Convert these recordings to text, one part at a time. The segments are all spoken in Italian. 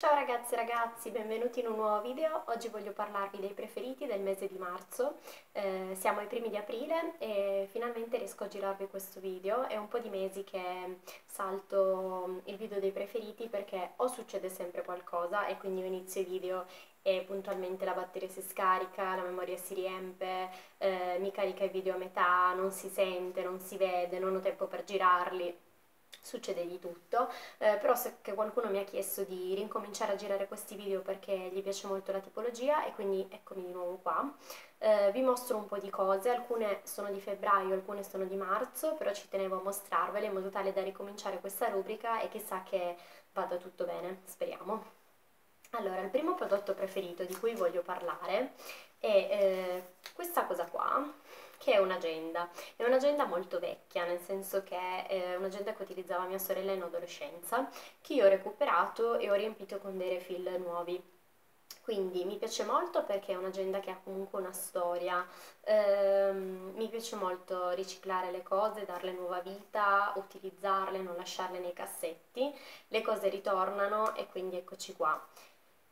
Ciao ragazzi e ragazzi, benvenuti in un nuovo video. Oggi voglio parlarvi dei preferiti del mese di marzo. Eh, siamo ai primi di aprile e finalmente riesco a girarvi questo video. È un po' di mesi che salto il video dei preferiti perché o succede sempre qualcosa e quindi io inizio i video e puntualmente la batteria si scarica, la memoria si riempie, eh, mi carica il video a metà, non si sente, non si vede, non ho tempo per girarli succede di tutto, eh, però se che qualcuno mi ha chiesto di rincominciare a girare questi video perché gli piace molto la tipologia e quindi eccomi di nuovo qua. Eh, vi mostro un po' di cose, alcune sono di febbraio, alcune sono di marzo, però ci tenevo a mostrarvele in modo tale da ricominciare questa rubrica e chissà che vada tutto bene, speriamo. Allora, il primo prodotto preferito di cui voglio parlare è eh, questa cosa qua, che è un'agenda. È un'agenda molto vecchia, nel senso che è un'agenda che utilizzava mia sorella in adolescenza, che io ho recuperato e ho riempito con dei refill nuovi. Quindi mi piace molto perché è un'agenda che ha comunque una storia, ehm, mi piace molto riciclare le cose, darle nuova vita, utilizzarle, non lasciarle nei cassetti, le cose ritornano e quindi eccoci qua.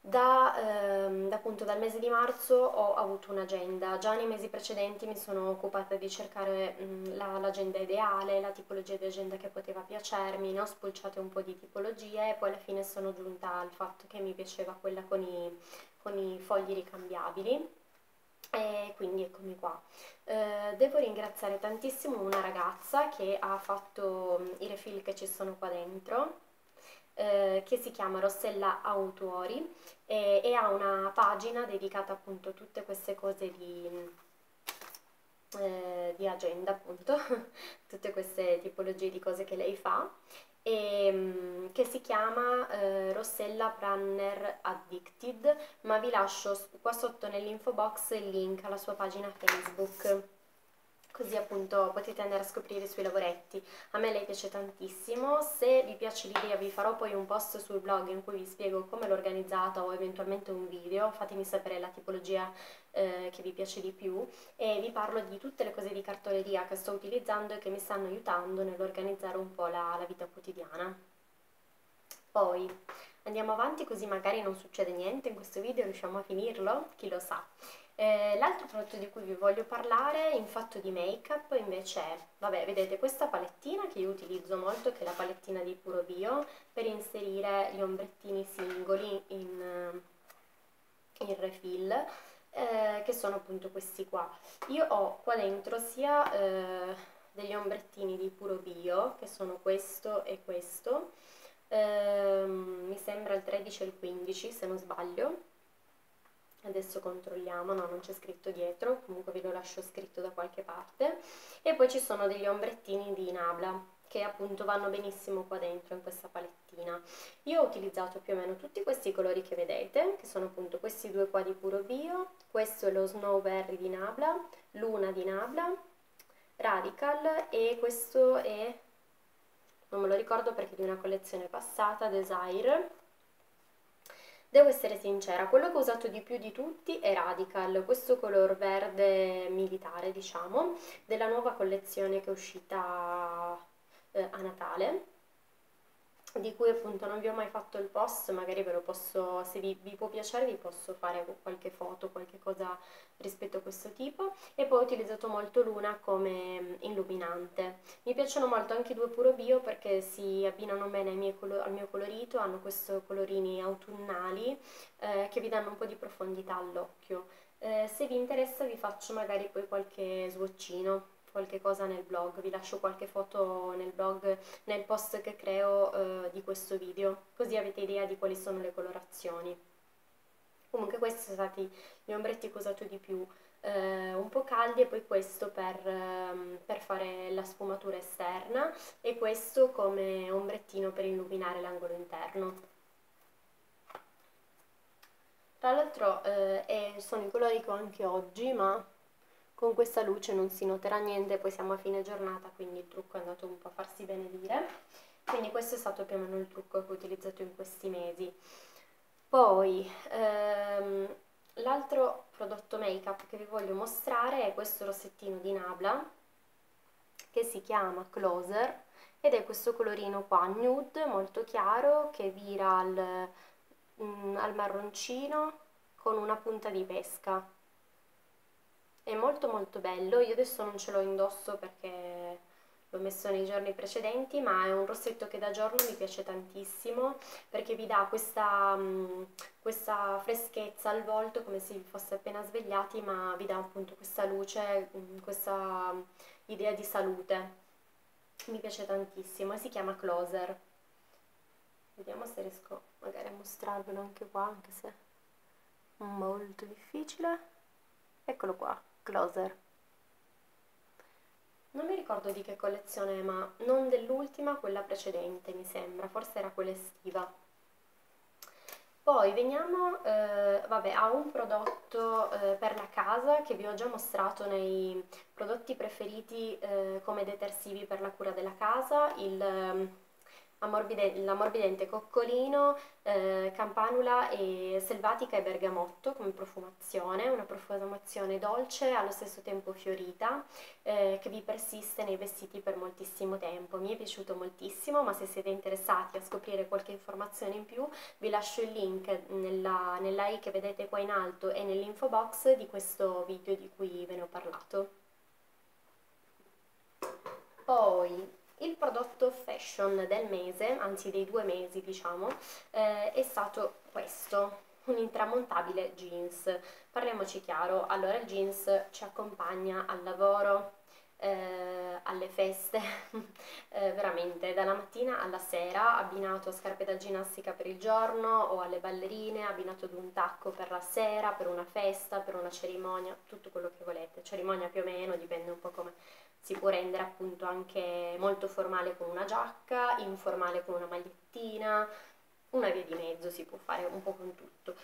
Da, ehm, appunto dal mese di marzo ho avuto un'agenda, già nei mesi precedenti mi sono occupata di cercare mh, la, l'agenda ideale, la tipologia di agenda che poteva piacermi, ne ho spulciate un po' di tipologie e poi alla fine sono giunta al fatto che mi piaceva quella con i, con i fogli ricambiabili. E quindi eccomi qua. Eh, devo ringraziare tantissimo una ragazza che ha fatto mh, i refill che ci sono qua dentro eh, che si chiama Rossella Autuori e, e, ha una pagina dedicata appunto a tutte queste cose di, eh, di agenda appunto, tutte queste tipologie di cose che lei fa e, mm, che si chiama eh, Rossella Planner Addicted ma vi lascio qua sotto nell'info box il link alla sua pagina Facebook così appunto potete andare a scoprire i suoi lavoretti. A me lei piace tantissimo, se vi piace l'idea vi farò poi un post sul blog in cui vi spiego come l'ho organizzata o eventualmente un video, fatemi sapere la tipologia eh, che vi piace di più e vi parlo di tutte le cose di cartoleria che sto utilizzando e che mi stanno aiutando nell'organizzare un po' la, la vita quotidiana. Poi andiamo avanti così magari non succede niente in questo video, riusciamo a finirlo, chi lo sa. Eh, l'altro prodotto di cui vi voglio parlare in fatto di make up invece è, vabbè, vedete questa palettina che io utilizzo molto, che è la palettina di Puro Bio, per inserire gli ombrettini singoli in, in refill, eh, che sono appunto questi qua. Io ho qua dentro sia eh, degli ombrettini di Puro Bio, che sono questo e questo, ehm, mi sembra il 13 e il 15 se non sbaglio, adesso controlliamo, no non c'è scritto dietro, comunque ve lo lascio scritto da qualche parte. E poi ci sono degli ombrettini di Nabla che appunto vanno benissimo qua dentro in questa palettina. Io ho utilizzato più o meno tutti questi colori che vedete, che sono appunto questi due qua di Puro Bio, questo è lo Snowberry di Nabla, Luna di Nabla, Radical e questo è, non me lo ricordo perché di una collezione passata, Desire, Devo essere sincera, quello che ho usato di più di tutti è Radical, questo color verde militare, diciamo, della nuova collezione che è uscita eh, a Natale di cui appunto non vi ho mai fatto il post, magari ve lo posso, se vi, vi, può piacere vi posso fare qualche foto, qualche cosa rispetto a questo tipo e poi ho utilizzato molto Luna come mm, illuminante. Mi piacciono molto anche i due puro bio perché si abbinano bene al mio, colorito, hanno questi colorini autunnali eh, che vi danno un po' di profondità all'occhio. Eh, se vi interessa vi faccio magari poi qualche swaccino qualche cosa nel blog, vi lascio qualche foto nel blog, nel post che creo eh, di questo video, così avete idea di quali sono le colorazioni. Comunque questi sono stati gli ombretti che ho usato di più, eh, un po' caldi e poi questo per, ehm, per, fare la sfumatura esterna e questo come ombrettino per illuminare l'angolo interno. Tra l'altro eh, sono i colori che ho anche oggi, ma con questa luce non si noterà niente, poi siamo a fine giornata, quindi il trucco è andato un po' a farsi benedire. Quindi questo è stato più o meno il trucco che ho utilizzato in questi mesi. Poi, ehm, l'altro prodotto make up che vi voglio mostrare è questo rossettino di Nabla, che si chiama Closer, ed è questo colorino qua, nude, molto chiaro, che vira al al marroncino con una punta di pesca. È molto molto bello, io adesso non ce l'ho indosso perché l'ho messo nei giorni precedenti, ma è un rossetto che da giorno mi piace tantissimo perché vi dà questa, mm, questa freschezza al volto come se vi fosse appena svegliati, ma vi dà appunto questa luce, mm, questa idea di salute. Mi piace tantissimo e si chiama Closer. Vediamo se riesco magari a mostrarvelo anche qua, anche se è molto difficile. Eccolo qua, Closer non mi ricordo di che collezione ma non dell'ultima, quella precedente mi sembra, forse era quella estiva. Poi veniamo eh, vabbè, a un prodotto eh, per la casa che vi ho già mostrato nei prodotti preferiti eh, come detersivi per la cura della casa, il l'ammorbidente coccolino, eh, campanula e selvatica e bergamotto come profumazione, una profumazione dolce allo stesso tempo fiorita eh, che vi persiste nei vestiti per moltissimo tempo. Mi è piaciuto moltissimo, ma se siete interessati a scoprire qualche informazione in più vi lascio il link nella, nella i che vedete qua in alto e nell'info box di questo video di cui ve ne ho parlato. Poi il prodotto fashion del mese, anzi dei due mesi diciamo, eh, è stato questo, un intramontabile jeans. Parliamoci chiaro, allora il jeans ci accompagna al lavoro, eh, alle feste, eh, veramente dalla mattina alla sera, abbinato a scarpe da ginnastica per il giorno o alle ballerine, abbinato ad un tacco per la sera, per una festa, per una cerimonia, tutto quello che volete, cerimonia più o meno, dipende un po' come si può rendere appunto anche molto formale con una giacca, informale con una magliettina, una via di mezzo si può fare un po' con tutto.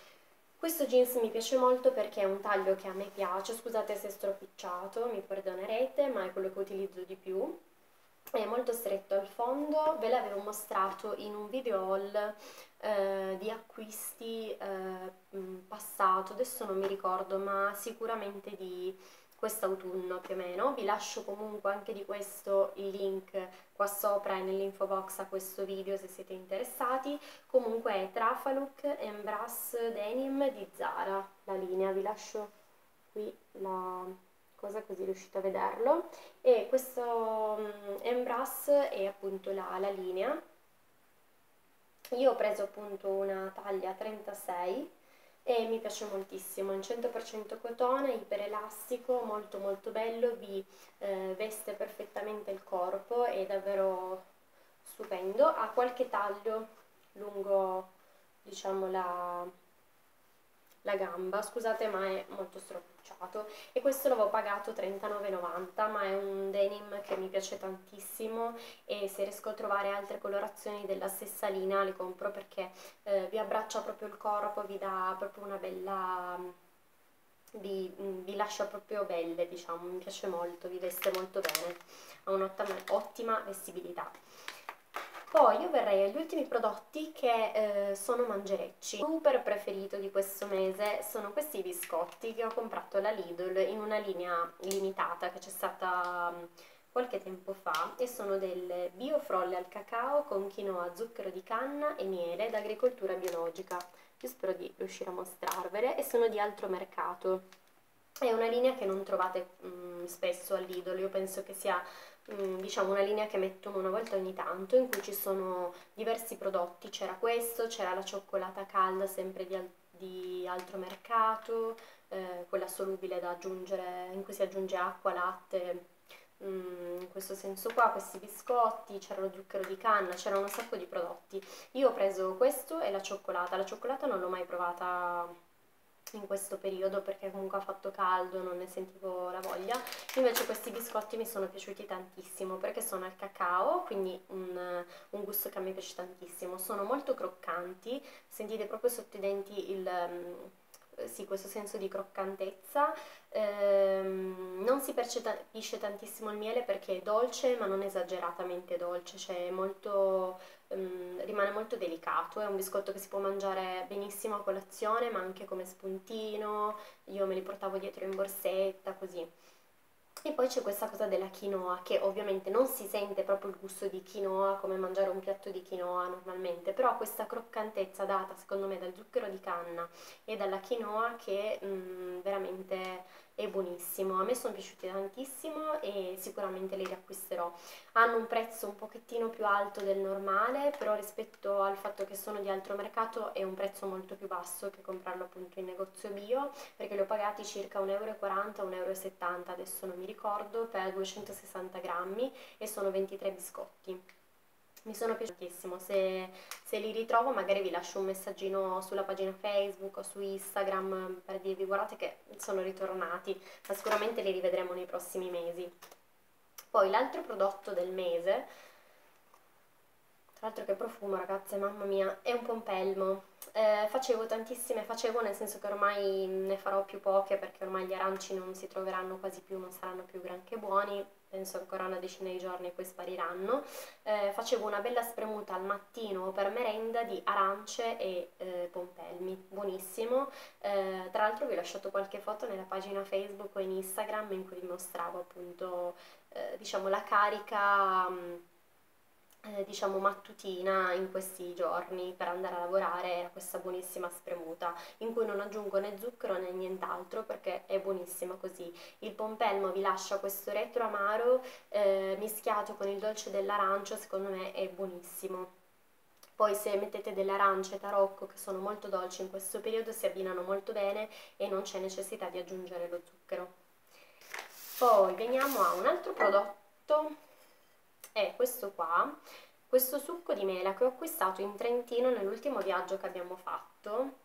Questo jeans mi piace molto perché è un taglio che a me piace, scusate se è stropicciato, mi perdonerete, ma è quello che utilizzo di più. È molto stretto al fondo, ve l'avevo mostrato in un video haul eh, di acquisti eh, passato, adesso non mi ricordo, ma sicuramente di quest'autunno più o meno. Vi lascio comunque anche di questo il link qua sopra e nell'info box a questo video se siete interessati. Comunque è Trafaluk Embrass Denim di Zara, la linea, vi lascio qui la cosa così riuscite a vederlo. E questo um, Embrass è appunto la, la linea. Io ho preso appunto una taglia 36 e mi piace moltissimo, è un 100% cotone, iperelastico, molto molto bello, vi eh, veste perfettamente il corpo, è davvero stupendo, ha qualche taglio lungo diciamo la, la gamba, scusate ma è molto stropicciato. E questo l'avevo pagato 39,90 ma è un denim che mi piace tantissimo. E se riesco a trovare altre colorazioni della stessa linea le compro perché eh, vi abbraccia proprio il corpo, vi dà proprio una bella... Vi, vi lascia proprio belle diciamo, mi piace molto, vi veste molto bene, ha un'ottima vestibilità. Poi io verrei agli ultimi prodotti che eh, sono mangerecci. Super preferito di questo mese sono questi biscotti che ho comprato alla Lidl in una linea limitata che c'è stata um, qualche tempo fa e sono delle biofrolle al cacao con quinoa, zucchero di canna e miele d'agricoltura biologica. Io spero di riuscire a mostrarvele e sono di altro mercato. È una linea che non trovate um, spesso all'Idol, io penso che sia Mm, diciamo una linea che mettono una volta ogni tanto in cui ci sono diversi prodotti, c'era questo, c'era la cioccolata calda sempre di, al di altro mercato, eh, quella solubile da aggiungere, in cui si aggiunge acqua, latte, mm, in questo senso qua, questi biscotti, c'era lo zucchero di canna, c'erano un sacco di prodotti. Io ho preso questo e la cioccolata, la cioccolata non l'ho mai provata in questo periodo perché comunque ha fatto caldo, non ne sentivo la voglia. Invece questi biscotti mi sono piaciuti tantissimo perché sono al cacao, quindi un, un gusto che a me piace tantissimo. Sono molto croccanti, sentite proprio sotto i denti il sì, questo senso di croccantezza. Ehm, non si percepisce tantissimo il miele perché è dolce, ma non esageratamente dolce, cioè molto, ehm, rimane molto delicato. È un biscotto che si può mangiare benissimo a colazione, ma anche come spuntino. Io me li portavo dietro in borsetta, così. E poi c'è questa cosa della quinoa, che ovviamente non si sente proprio il gusto di quinoa come mangiare un piatto di quinoa normalmente, però questa croccantezza data secondo me dal zucchero di canna e dalla quinoa che mh, mm, veramente è buonissimo. A me sono piaciuti tantissimo e sicuramente li riacquisterò. Hanno un prezzo un pochettino più alto del normale, però rispetto al fatto che sono di altro mercato è un prezzo molto più basso che comprarlo appunto in negozio bio, perché li ho pagati circa 1,40 euro, 1,70 euro, adesso non mi ricordo, per 260 grammi e sono 23 biscotti mi sono piaciutissimo, se, se, li ritrovo magari vi lascio un messaggino sulla pagina Facebook o su Instagram per dirvi guardate che sono ritornati, ma sicuramente li rivedremo nei prossimi mesi. Poi l'altro prodotto del mese, tra l'altro che profumo ragazze, mamma mia, è un pompelmo. Eh, facevo tantissime, facevo nel senso che ormai ne farò più poche perché ormai gli aranci non si troveranno quasi più, non saranno più granché buoni, penso ancora una decina di giorni e poi spariranno. Eh, facevo una bella spremuta al mattino per merenda di arance e eh, pompelmi, buonissimo. Eh, tra l'altro vi ho lasciato qualche foto nella pagina Facebook o in Instagram in cui vi mostravo appunto eh, diciamo la carica... Mh, eh, diciamo mattutina in questi giorni per andare a lavorare era questa buonissima spremuta in cui non aggiungo né zucchero né nient'altro perché è buonissima così. Il pompelmo vi lascia questo retro amaro eh, mischiato con il dolce dell'arancio, secondo me è buonissimo. Poi se mettete delle arance tarocco che sono molto dolci in questo periodo si abbinano molto bene e non c'è necessità di aggiungere lo zucchero. Poi veniamo a un altro prodotto è questo qua, questo succo di mela che ho acquistato in Trentino nell'ultimo viaggio che abbiamo fatto.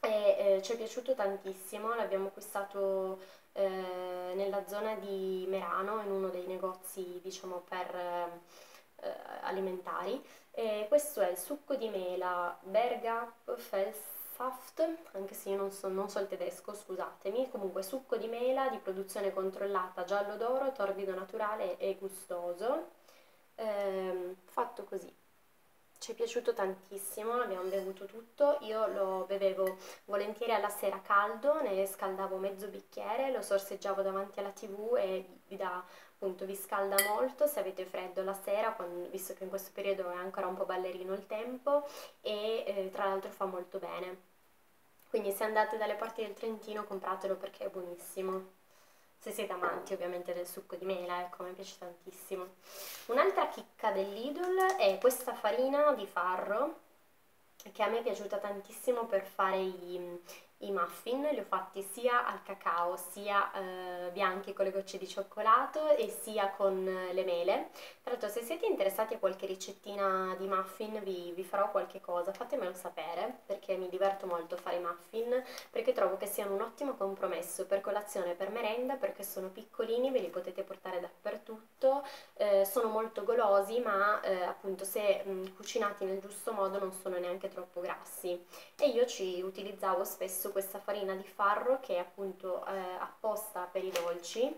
E eh, ci è piaciuto tantissimo, l'abbiamo acquistato eh, nella zona di Merano in uno dei negozi diciamo per eh, alimentari. E questo è il succo di mela Bergap Fels Saft, anche se io non so, non so, il tedesco, scusatemi, comunque succo di mela di produzione controllata, giallo d'oro, torbido naturale e gustoso, ehm, fatto così. Ci è piaciuto tantissimo, l'abbiamo bevuto tutto, io lo bevevo volentieri alla sera caldo, ne scaldavo mezzo bicchiere, lo sorseggiavo davanti alla tv e vi dà appunto vi scalda molto se avete freddo la sera, quando, visto che in questo periodo è ancora un po' ballerino il tempo e eh, tra l'altro fa molto bene. Quindi se andate dalle parti del Trentino compratelo perché è buonissimo. Se siete amanti ovviamente del succo di mela, ecco, mi piace tantissimo. Un'altra chicca del Lidl è questa farina di farro che a me è piaciuta tantissimo per fare i, i muffin, li ho fatti sia al cacao sia eh, bianchi con le gocce di cioccolato e sia con le mele. Tra l'altro se siete interessati a qualche ricettina di muffin vi, vi, farò qualche cosa, fatemelo sapere perché mi diverto molto a fare i muffin perché trovo che siano un ottimo compromesso per colazione e per merenda perché sono piccolini, ve li potete portare dappertutto, eh, sono molto golosi ma eh, appunto se mh, cucinati nel giusto modo non sono neanche troppo grassi. E io ci utilizzavo spesso questa farina di farro che è appunto eh, apposta per i dolci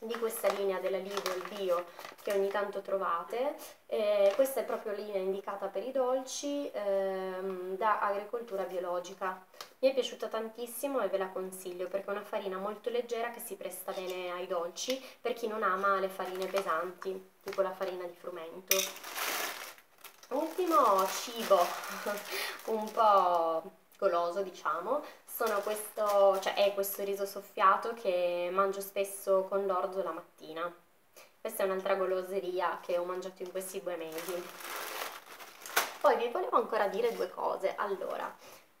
di questa linea della Lidl Bio che ogni tanto trovate. Eh, questa è proprio linea indicata per i dolci ehm, da agricoltura biologica. Mi è piaciuta tantissimo e ve la consiglio perché è una farina molto leggera che si presta bene ai dolci per chi non ama le farine pesanti tipo la farina di frumento. Ultimo cibo un po' goloso diciamo. Questo, cioè è questo riso soffiato che mangio spesso con l'orzo la mattina. Questa è un'altra goloseria che ho mangiato in questi due mesi. Poi vi volevo ancora dire due cose. Allora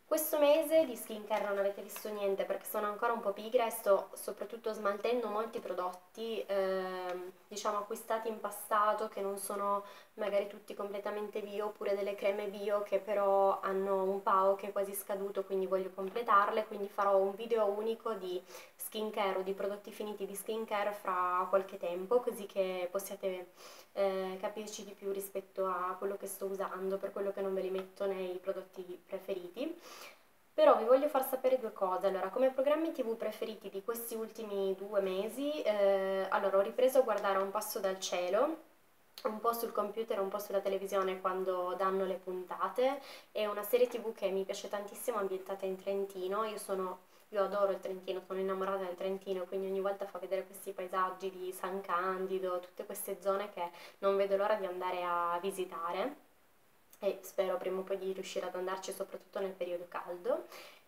questo mese di skincare non avete visto niente perché sono ancora un po' pigra e sto soprattutto smaltendo molti prodotti eh, diciamo acquistati in passato che non sono magari tutti completamente bio oppure delle creme bio che però hanno un PAO che è quasi scaduto quindi voglio completarle quindi farò un video unico di skincare o di prodotti finiti di skincare fra qualche tempo così che possiate eh, capirci di più rispetto a quello che sto usando, per quello che non ve li metto nei prodotti preferiti. Però vi voglio far sapere due cose. Allora, come programmi TV preferiti di questi ultimi due mesi, eh, allora ho ripreso a guardare Un passo dal cielo, un po' sul computer, un po' sulla televisione quando danno le puntate. È una serie tv che mi piace tantissimo, ambientata in Trentino. Io sono io adoro il Trentino, sono innamorata del Trentino, quindi ogni volta fa vedere questi paesaggi di San Candido, tutte queste zone che non vedo l'ora di andare a visitare e spero prima o poi di riuscire ad andarci soprattutto nel periodo caldo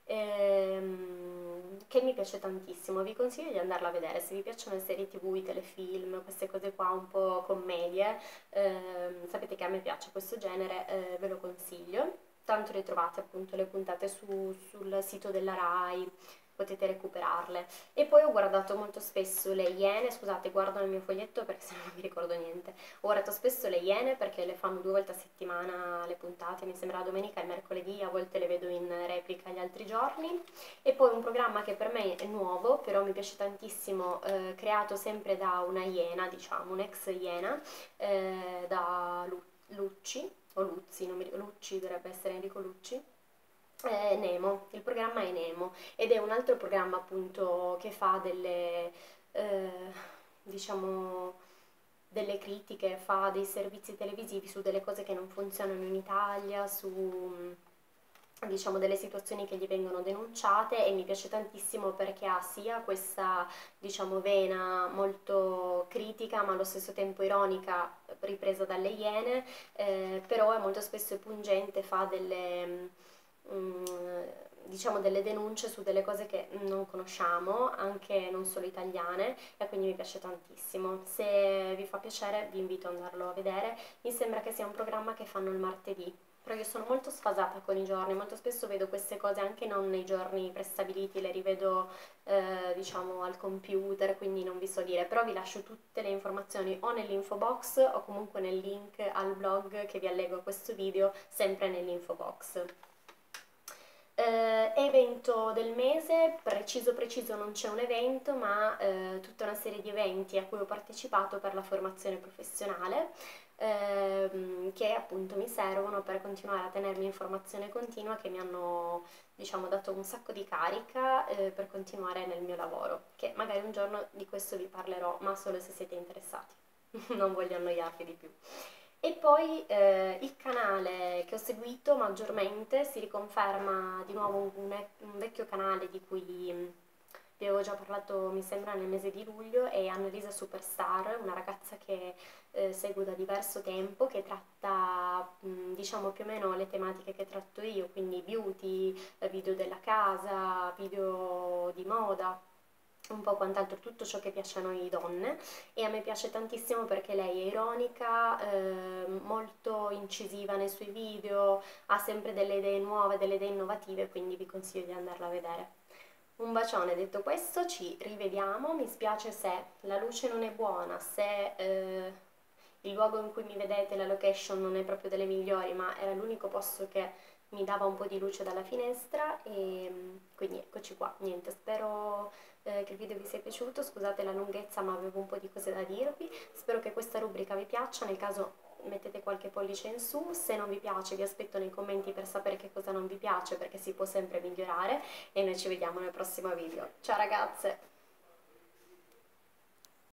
ehm, che mi piace tantissimo. Vi consiglio di andarla a vedere se vi piacciono le serie tv, i telefilm, queste cose qua un po' commedie. Ehm, sapete che a me piace questo genere, eh, ve lo consiglio. Tanto le trovate appunto le puntate su, sul sito della RAI potete recuperarle. E poi ho guardato molto spesso le Iene, scusate, guardo nel mio foglietto perché se no non mi ricordo niente. Ho guardato spesso le Iene perché le fanno due volte a settimana le puntate, mi sembra la domenica e il mercoledì, a volte le vedo in replica gli altri giorni. E poi un programma che per me è nuovo, però mi piace tantissimo, eh, creato sempre da una Iena, diciamo, un'ex Iena, eh, da Lucci, o Luzzi, non mi Lucci dovrebbe essere Enrico Lucci è Nemo, il programma è Nemo ed è un altro programma appunto che fa delle, eh, diciamo, delle critiche, fa dei servizi televisivi su delle cose che non funzionano in Italia, su diciamo delle situazioni che gli vengono denunciate e mi piace tantissimo perché ha sia questa diciamo vena molto critica ma allo stesso tempo ironica ripresa dalle Iene eh, però è molto spesso pungente fa delle Mm, diciamo delle denunce su delle cose che non conosciamo, anche non solo italiane, e quindi mi piace tantissimo. Se vi fa piacere vi invito ad andarlo a vedere. Mi sembra che sia un programma che fanno il martedì, però io sono molto sfasata con i giorni, molto spesso vedo queste cose anche non nei giorni prestabiliti, le rivedo eh, diciamo al computer, quindi non vi so dire, però vi lascio tutte le informazioni o nell'info box o comunque nel link al blog che vi allego a questo video, sempre nell'info box. Eh, evento del mese, preciso preciso non c'è un evento, ma eh, tutta una serie di eventi a cui ho partecipato per la formazione professionale, ehm, che appunto mi servono per continuare a tenermi in formazione continua, che mi hanno diciamo dato un sacco di carica eh, per continuare nel mio lavoro, che magari un giorno di questo vi parlerò, ma solo se siete interessati, non voglio annoiarvi di più. E poi eh, il canale che ho seguito maggiormente si riconferma di nuovo un, un vecchio canale di cui vi avevo già parlato mi sembra nel mese di luglio è Annalisa Superstar, una ragazza che eh, seguo da diverso tempo che tratta mh, diciamo più o meno le tematiche che tratto io, quindi beauty, video della casa, video di moda, un po' quant'altro tutto ciò che piace a noi donne. E a me piace tantissimo perché lei è ironica, eh, molto incisiva nei suoi video, ha sempre delle idee nuove, delle idee innovative, quindi vi consiglio di andarla a vedere. Un bacione, detto questo ci rivediamo, mi spiace se la luce non è buona, se eh, il luogo in cui mi vedete, la location non è proprio delle migliori, ma era l'unico posto che mi dava un po' di luce dalla finestra. E quindi eccoci qua, niente, spero eh, che il video vi sia piaciuto, scusate la lunghezza ma avevo un po' di cose da dirvi, spero che questa rubrica vi piaccia, nel caso mettete qualche pollice in su, se non vi piace vi aspetto nei commenti per sapere che cosa non vi piace perché si può sempre migliorare e noi ci vediamo nel prossimo video. Ciao ragazze!